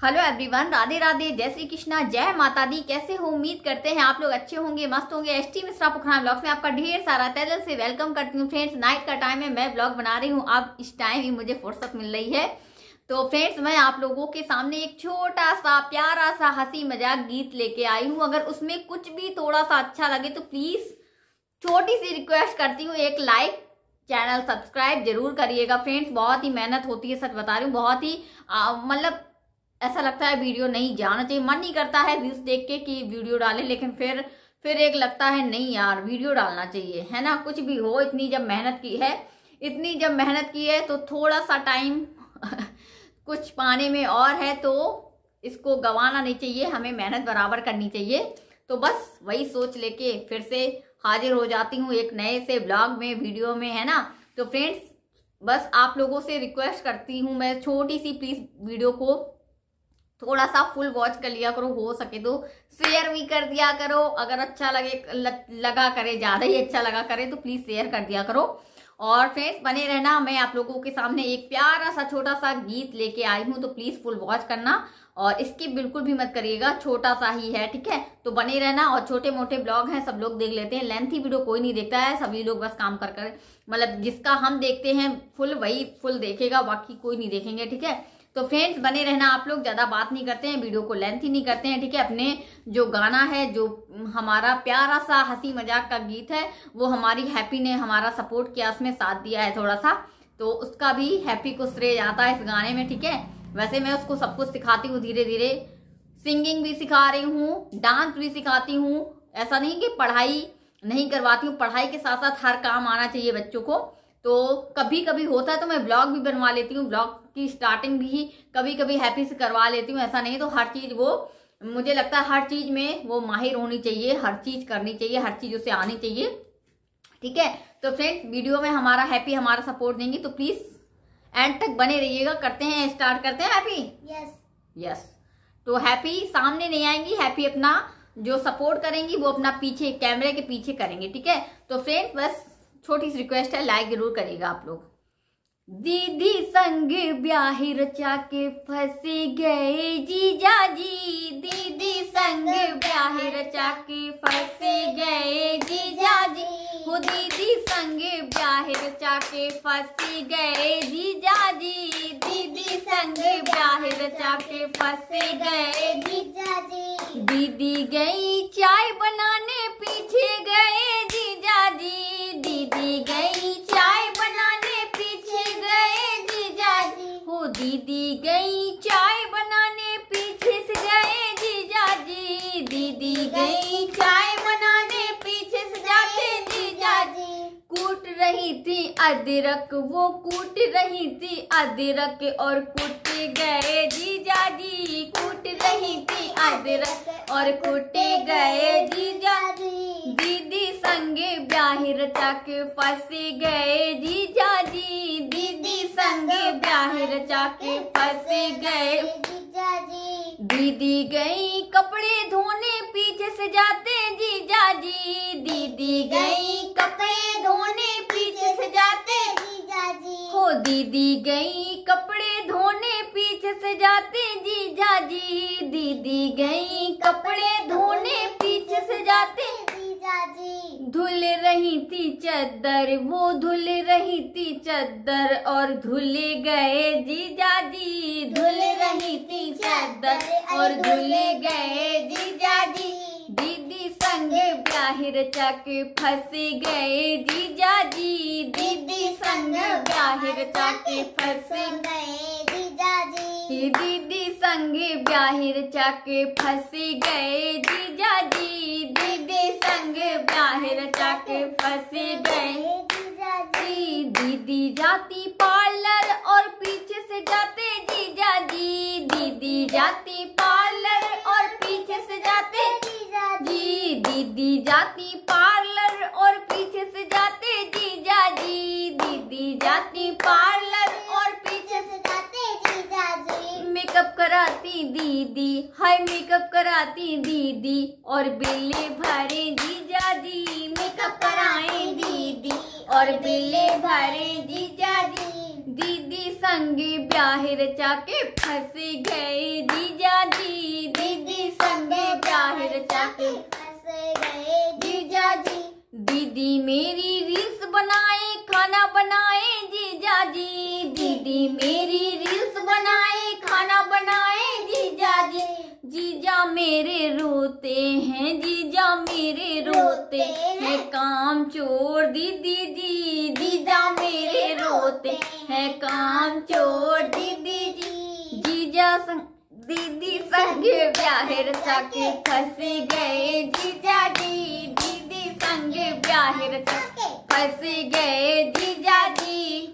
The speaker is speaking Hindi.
हेलो एवरीवन राधे राधे, जय श्री कृष्णा, जय माता दी। कैसे हो? उम्मीद करते हैं आप लोग अच्छे होंगे, मस्त होंगे। एस टी मिश्रा पुखरा ब्लॉग में आपका ढेर सारा तैदल से वेलकम करती हूँ। फ्रेंड्स नाइट का टाइम है, मैं ब्लॉग बना रही हूँ। अब इस टाइम ही मुझे फुर्सत मिल रही है। तो फ्रेंड्स मैं आप लोगों के सामने एक छोटा सा, प्यारा सा, हँसी मज़ाक गीत लेके आई हूँ। अगर उसमें कुछ भी थोड़ा सा अच्छा लगे तो प्लीज़ छोटी सी रिक्वेस्ट करती हूँ। एक लाइक चैनल सब्सक्राइब ज़रूर करिएगा। फ्रेंड्स बहुत ही मेहनत होती है, सच बता रही हूँ। बहुत ही मतलब ऐसा लगता है वीडियो नहीं जाना चाहिए। मन नहीं करता है व्यूज़ देख के कि वीडियो डाले, लेकिन फिर फिर एक लगता है, नहीं यार, वीडियो डालना चाहिए। है ना? कुछ भी हो, इतनी जब मेहनत की है, इतनी जब मेहनत की है तो थोड़ा सा टाइम कुछ पाने में और है तो इसको गंवाना नहीं चाहिए। हमें मेहनत बराबर करनी चाहिए। तो बस वही सोच लेके फिर से हाजिर हो जाती हूँ एक नए से ब्लॉग में वीडियो में, है ना? तो फ्रेंड्स बस आप लोगों से रिक्वेस्ट करती हूँ मैं, छोटी सी प्लीज़ वीडियो को। थोड़ा सा फुल वॉच कर लिया करो, हो सके तो। शेयर भी कर दिया करो। अगर अच्छा लगे लगा करे, ज़्यादा ही अच्छा लगा करे तो प्लीज़ शेयर कर दिया करो। और फ्रेंड्स बने रहना। मैं आप लोगों के सामने एक प्यारा सा छोटा सा गीत लेके आई हूँ तो प्लीज़ फुल वॉच करना। और इसकी बिल्कुल भी मत करिएगा छोटा सा ही है, ठीक है? तो बने रहना। और छोटे मोटे ब्लॉग हैं, सब लोग देख लेते हैं। लेंथी वीडियो कोई नहीं देखता है, सभी लोग बस काम कर कर मतलब जिसका हम देखते हैं फुल वही फुल देखेगा, बाकी कोई नहीं देखेंगे, ठीक है? तो फ्रेंड्स बने रहना, आप लोग ज़्यादा बात नहीं करते हैं वीडियो को लेंथ ही नहीं करते हैं, ठीक है? अपने जो गाना है, जो हमारा प्यारा सा हँसी मज़ाक का गीत है, वो हमारी हैप्पी ने हमारा सपोर्ट किया, उसमें साथ दिया है थोड़ा सा। तो उसका भी हैप्पी को श्रेय जाता है इस गाने में, ठीक है? वैसे मैं उसको सब कुछ सिखाती हूँ धीरे धीरे सिंगिंग भी सिखा रही हूँ डांस भी सिखाती हूँ। ऐसा नहीं कि पढ़ाई नहीं करवाती हूँ, पढ़ाई के साथ साथ हर काम आना चाहिए बच्चों को। तो कभी कभी होता है तो मैं ब्लॉग भी बनवा लेती हूँ ब्लॉग की स्टार्टिंग भी कभी कभी हैप्पी से करवा लेती हूँ ऐसा नहीं तो हर चीज़ वो मुझे लगता है हर चीज़ में वो माहिर होनी चाहिए हर चीज़ करनी चाहिए हर चीज़ उसे आनी चाहिए। ठीक है? तो फ्रेंड्स वीडियो में हमारा हैप्पी हमारा सपोर्ट देंगी तो प्लीज़ एंड तक बने रहिएगा। करते हैं स्टार्ट करते हैं हैप्पी? यस यस तो हैप्पी सामने नहीं आएँगी हैप्पी अपना जो सपोर्ट करेंगी वो अपना पीछे कैमरे के पीछे करेंगे। ठीक है? तो फ्रेंड्स बस छोटी सी रिक्वेस्ट है लाइक ज़रूर करिएगा आप लोग। दीदी संग ब्याही रचा के फंसे गए जीजा जी दीदी संग ब्याही रचा के फंसे गए जीजा जी वो दीदी संग ब्याही रचा के फंसे गए जीजा जी दीदी संग ब्याही रचा के फंसे गए जीजा जी। दीदी गई चाय बनाने पीछे गए जीजा जी दीदी गई चाय बनाने पीछे गए जीजा जी हो दीदी गई चाय बनाने पीछे से गए जीजा जी गई चाय बनाने पीछे से जाते जीजा। जी कूट रही थी अदरक वो कूट रही थी अदरक और कूट गए जीजा। जी कूट रही थी अदरक और कूटे गए जीजा। जी दीदी संगे ब्याही रचा के फंसे गए जीजा। जी दीदी संगे ब्याही रचा के फंसे गए। जीजा। जी दीदी गई कपड़े धोने पीछे से जाते जीजा जी दीदी गई कपड़े धोने, पीछे से जाते जीजा जी हो दीदी गई कपड़े धोने, पीछे से जाते जीजा जी दीदी गई कपड़े धोने, पीछे से जाते धुल रही थी चद्दर, वो धुल रही थी चद्दर और धुल गए जीजा। जी धुल रही थी चद्दर और धुले गए जीजा। जी दीदी संग ब्याही रचा के फंसे गए जीजा। जी दीदी संग ब्याही रचा के फंसे गए जीजा। जी दीदी संग ब्याही रचा के फंसे गए जीजा। जी दीदी संग ब्याही रचा के फंसे गए जीजा। जी दीदी जाती पार्लर और पीछे से जाते जीजा जी दीदी जाती पार्लर और पीछे से जाते जीजा जी दीदी जाती पार्लर और पीछे से जाते जीजा जी दीदी जाती पार्लर और पीछे से जाते जीजा जी मेकअप कराती दीदी, हाय मेकअप कराती दीदी, और बिल्ले भरे जीजा जी मेकअप कराए दीदी, और बिल्ले भरे जीजा जी दीदी संगे ब्याह रचा के फंस गए जीजा जी दीदी संगे ब्याह रचा के फंस गए जीजा जी दीदी मेरी रील्स बनाए, खाना बनाए जीजा जी दीदी मेरी रील्स बनाए खाना बनाए जीजा जी जीजा मेरे रोते हैं जीजा मेरे रोते हैं। काम चोर दीदी जी जीजा मेरे रोते हैं काम चोर दीदी जी। जीजा संग दीदी संग ब्याह रचा के फंस गए जीजा जी दीदी संग ब्याह रचा के फंस गए जीजा जी।